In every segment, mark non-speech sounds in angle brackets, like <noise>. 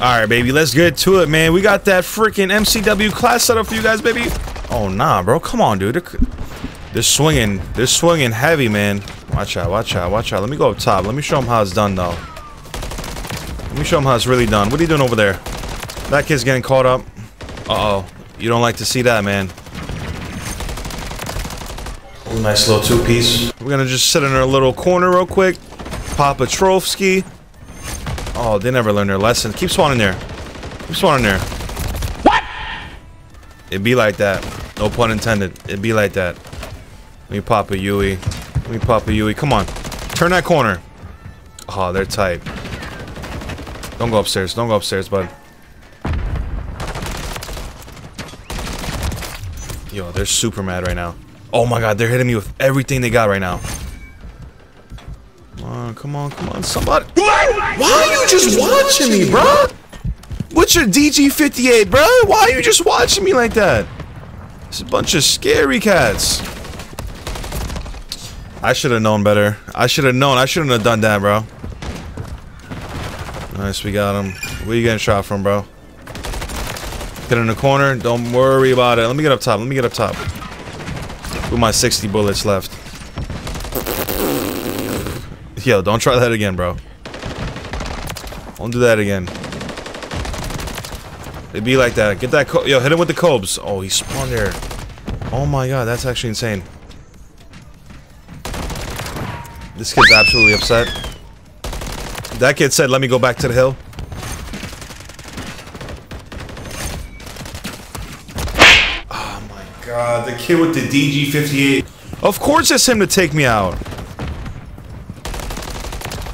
Alright, baby, let's get to it, man. We got that freaking MCW class set up for you guys, baby. Oh, nah, bro. Come on, dude. They're, they're swinging. They're swinging heavy, man. Watch out, watch out, watch out. Let me go up top. Let me show them how it's done, though. Let me show them how it's really done. What are you doing over there? That kid's getting caught up. Uh-oh. You don't like to see that, man. Nice little two-piece. We're gonna just sit in our little corner real quick. Pop a Trovsky. Oh, they never learned their lesson. Keep spawning there. Keep spawning there. What? It'd be like that. No pun intended. It'd be like that. Let me pop a Yui. Let me pop a Yui. Come on. Turn that corner. Oh, they're tight. Don't go upstairs. Don't go upstairs, bud. Yo, they're super mad right now. Oh my god, they're hitting me with everything they got right now. Come on, come on, come on, somebody. Why are you just watching me, bro? What's your DG58, bro? Why are you just watching me like that? It's a bunch of scary cats. I should have known better. I should have known. I shouldn't have done that, bro. Nice, we got him. Where you getting shot from, bro? Get in the corner. Don't worry about it. Let me get up top. Let me get up top. With my 60 bullets left. Yo, don't try that again, bro. Don't do that again. It'd be like that. Get that Yo, hit him with the cobes. Oh, he spawned there. Oh my god, that's actually insane. This kid's absolutely upset. That kid said, let me go back to the hill. Oh my god, the kid with the DG58. Of course it's him to take me out.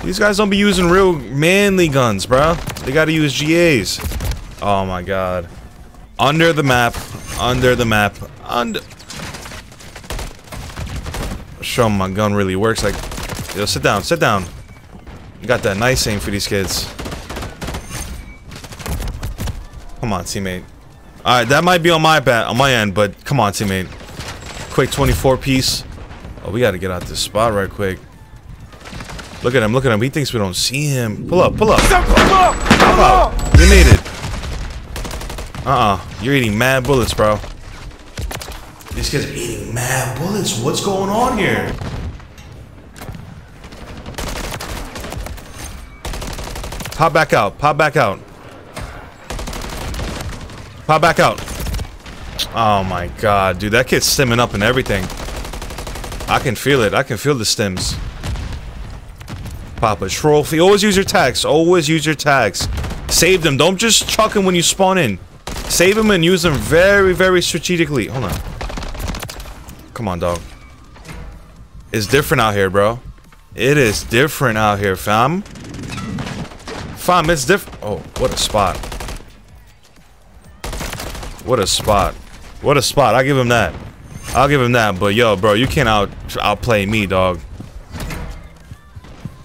These guys don't be using real manly guns, bro. They gotta use GAs. Oh my god. Under the map. Under the map. Under... Show them my gun really works. Like, yo, sit down, sit down. You got that nice aim for these kids. Come on, teammate. Alright, that might be on my bat, on my end, but come on, teammate. Quick 24 piece. Oh, we gotta get out this spot right quick. Look at him, look at him. He thinks we don't see him. Pull up, pull up. Pop out. You made it. Uh-uh. You're eating mad bullets, bro. This guys eating mad bullets. What's going on here? Pop back out. Pop back out. Pop back out. Oh my god, dude. That kid's stimming up and everything. I can feel it. I can feel the stims. Pop a trophy. Always use your tags. Always use your tags. Save them. Don't just chuck them when you spawn in. Save them and use them very, very strategically. Hold on. Come on, dog. It's different out here, bro. It is different out here, fam. Fam, it's different. Oh, what a spot. What a spot. What a spot. I'll give him that. I'll give him that. But yo, bro, you can't out outplay me, dog.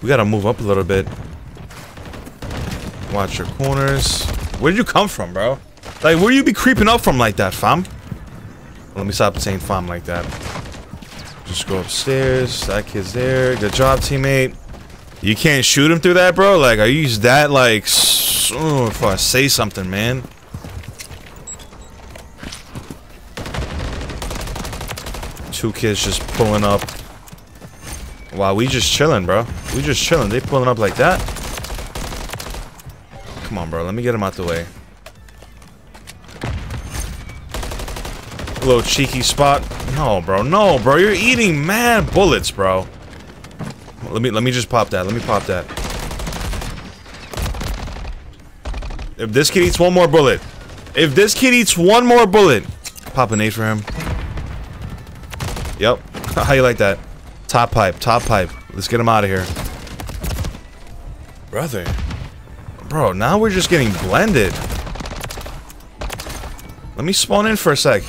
We gotta move up a little bit. Watch your corners. Where did you come from, bro? Like, where you be creeping up from like that, fam? Let me stop saying fam like that. Just go upstairs. That kid's there. Good job, teammate. You can't shoot him through that, bro? Like, I use that, like, oh, if I say something, man. Two kids just pulling up. Wow, we just chilling, bro. We just chilling. They pulling up like that. Come on, bro. Let me get him out the way. A little cheeky spot. No, bro. No, bro. You're eating mad bullets, bro. Let me let me just pop that. Let me pop that. If this kid eats one more bullet, if this kid eats one more bullet, pop an eight for him. Yep. <laughs> How you like that? Top pipe, top pipe. Let's get him out of here. Brother. Bro, now we're just getting blended. Let me spawn in for a sec.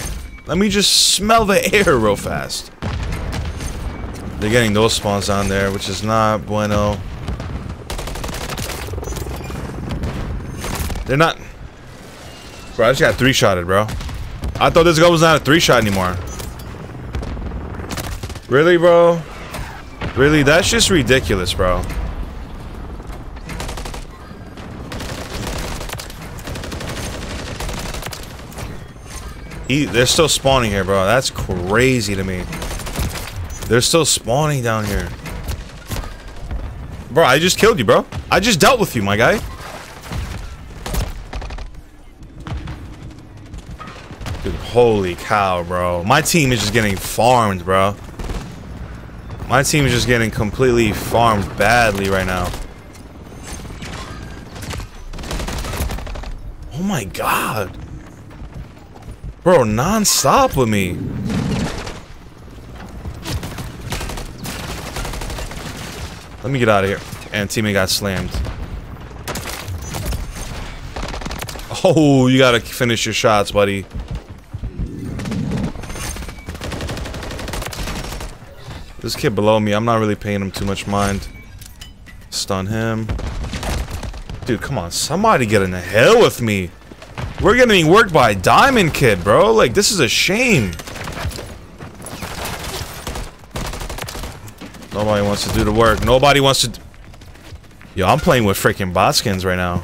Let me just smell the <laughs> air real fast. They're getting those spawns down there, which is not bueno. They're not... Bro, I just got three-shotted, bro. I thought this guy was not a three-shot anymore. Really, bro? Really, that's just ridiculous, bro. He, they're still spawning here, bro. That's crazy to me. They're still spawning down here. Bro, I just killed you, bro. I just dealt with you, my guy. Dude, holy cow, bro. My team is just getting farmed, bro. My team is just getting completely farmed badly right now. Oh my god. Bro, non-stop with me. Let me get out of here. And teammate got slammed. Oh, you gotta finish your shots, buddy. This kid below me, I'm not really paying him too much mind. Stun him. Dude, come on. Somebody get in the hell with me. We're getting worked by Diamond Kid, bro. Like, this is a shame. Nobody wants to do the work. Nobody wants to... Yo, I'm playing with freaking botskins right now.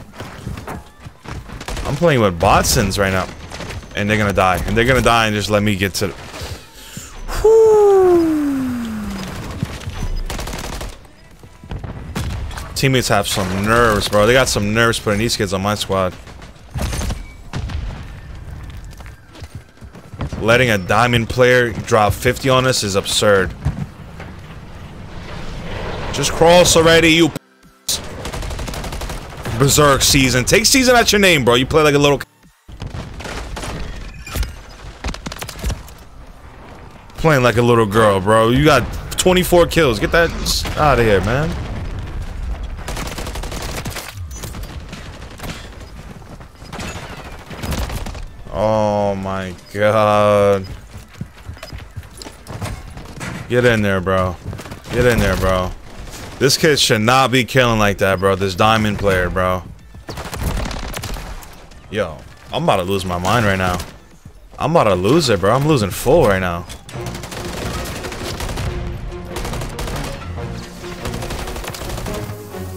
I'm playing with botsons right now. And they're gonna die. And they're gonna die and just let me get to... Teammates have some nerves, bro. They got some nerves putting these kids on my squad. Letting a diamond player drop 50 on us is absurd. Just cross already, you Berserk season. Take season at your name, bro. You play like a little... Playing like a little girl, bro. You got 24 kills. Get that out of here, man. My god. Get in there, bro. Get in there, bro. This kid should not be killing like that, bro. This diamond player, bro. Yo, I'm about to lose my mind right now. I'm about to lose it, bro. I'm losing full right now.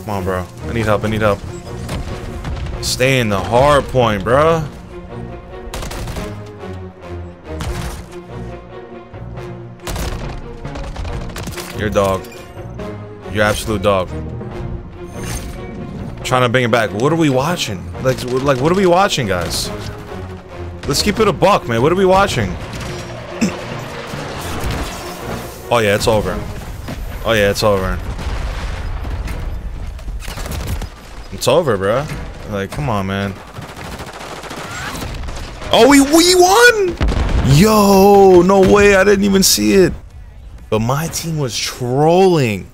Come on, bro. I need help. I need help. Stay in the hard point, bro. You're a dog. You're absolute dog. trying to bring it back. What are we watching? Like, like, what are we watching, guys? Let's keep it a buck, man. What are we watching? <clears throat> oh yeah, it's over. Oh yeah, it's over. It's over, bro. Like, come on, man. Oh, we we won! Yo, no way! I didn't even see it. But my team was trolling.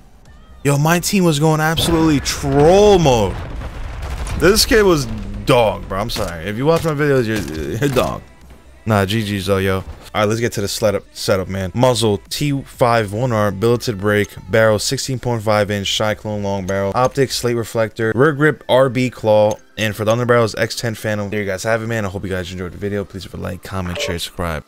Yo, my team was going absolutely troll mode. This kid was dog, bro. I'm sorry. If you watch my videos, you're, <laughs> you're dog. Nah, GG's though, yo. Alright, let's get to the setup, setup, man. Muzzle, T5 1R, billeted brake, barrel, 16.5 inch, Cyclone long barrel, optic, slate reflector, rear grip, RB claw, and for the underbarrels, X10 Phantom. There you guys have it, man. I hope you guys enjoyed the video. Please leave a like, comment, share, subscribe.